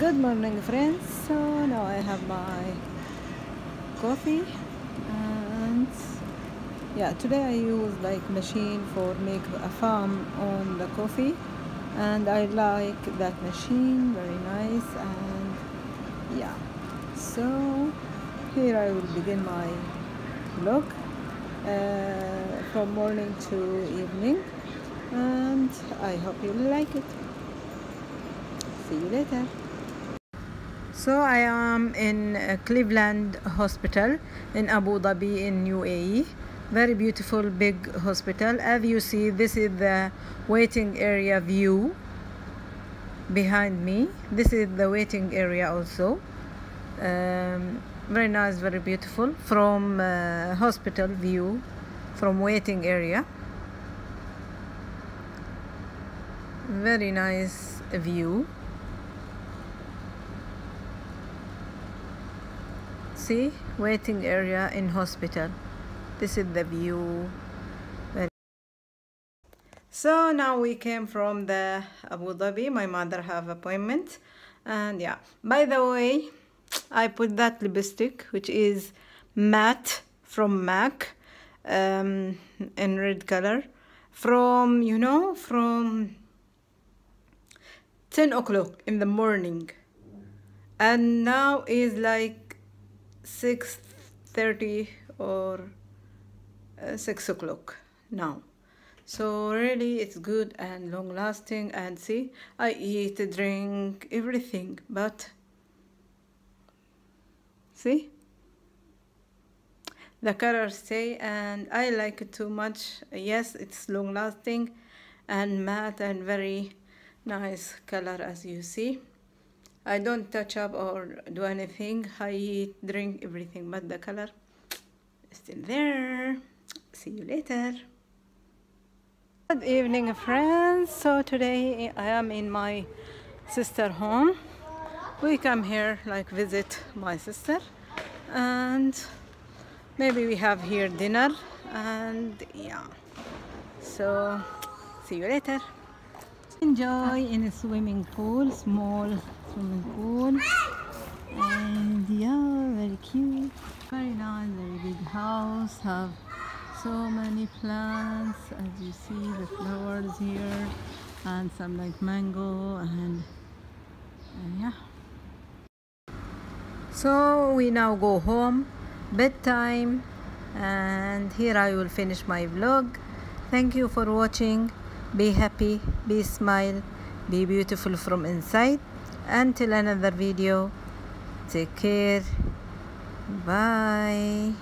good morning friends. So now i have my coffee and yeah today i use like machine for make a farm on the coffee. And i like that machine very nice. And yeah so here i will begin my vlog uh, from morning to evening. And i hope you like it. See you later so I am in uh, Cleveland Hospital in Abu Dhabi in UAE. Very beautiful big hospital. As you see, this is the waiting area view behind me. This is the waiting area also. Um, very nice, very beautiful from uh, hospital view, from waiting area. Very nice view. See waiting area in hospital. This is the view. So now we came from the Abu Dhabi. My mother have appointment. And yeah. By the way I put that lipstick which is matte from MAC um, in red color. From you know from 10 o'clock in the morning. And now is like 6.30 or uh, 6 o'clock now. So really it's good and long lasting and see I eat drink everything but see? The color stay and I like it too much. Yes it's long lasting and matte and very nice color as you see I don't touch up or do anything. I eat, drink everything, but the color still there. See you later. Good evening, friends. So today I am in my sister home. We come here like visit my sister and maybe we have here dinner and yeah. So see you later. Enjoy in a swimming pool, small swimming pool. And yeah very cute. Very nice very big house. Have so many plants. As you see the flowers here. And some like mango and, and yeah. So we now go home. Bedtime. And here I will finish my vlog. Thank you for watching. Be happy. Be smile. Be beautiful from inside until another video. Take care. Bye